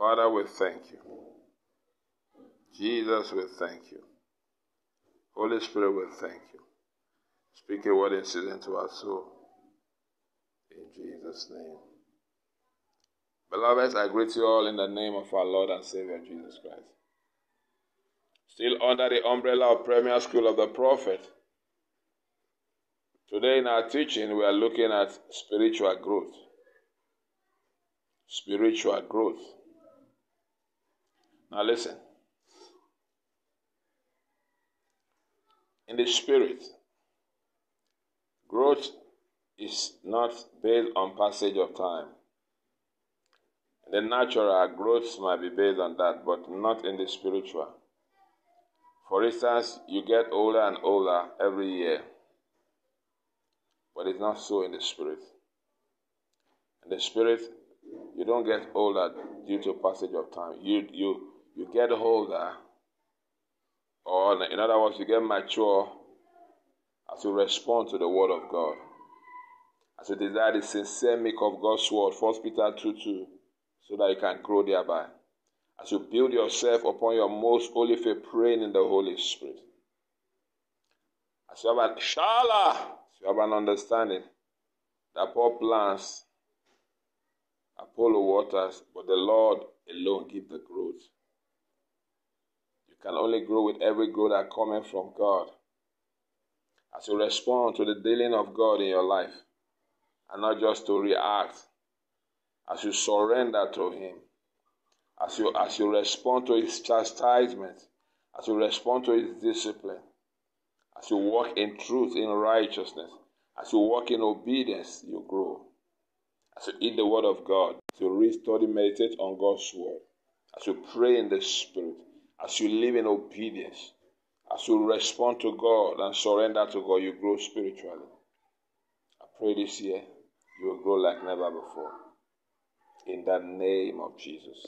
Father, we thank you. Jesus, we thank you. Holy Spirit, we thank you. Speak a word in season to our soul. In Jesus' name. Beloveds, I greet you all in the name of our Lord and Savior Jesus Christ. Still under the umbrella of Premier School of the Prophet. Today in our teaching, we are looking at spiritual growth. Spiritual growth. Now listen. In the spirit, growth is not based on passage of time. In the natural, growth might be based on that, but not in the spiritual. For instance, you get older and older every year, but it's not so in the spirit. In the spirit, you don't get older due to passage of time. You you you get older, or in other words, you get mature as you respond to the word of God. As you desire the sincere milk of God's word, 1 Peter 2 2, so that you can grow thereby. As you build yourself upon your most holy faith, praying in the Holy Spirit. As you have an shala, you have an understanding that Paul plants, Apollo waters, but the Lord alone give the growth can only grow with every growth that coming from God. As you respond to the dealing of God in your life, and not just to react, as you surrender to Him, as you as you respond to His chastisement, as you respond to His discipline, as you walk in truth, in righteousness, as you walk in obedience, you grow. As you eat the Word of God, as you read, study, meditate on God's Word, as you pray in the Spirit, as you live in obedience, as you respond to God and surrender to God, you grow spiritually. I pray this year you will grow like never before. In the name of Jesus.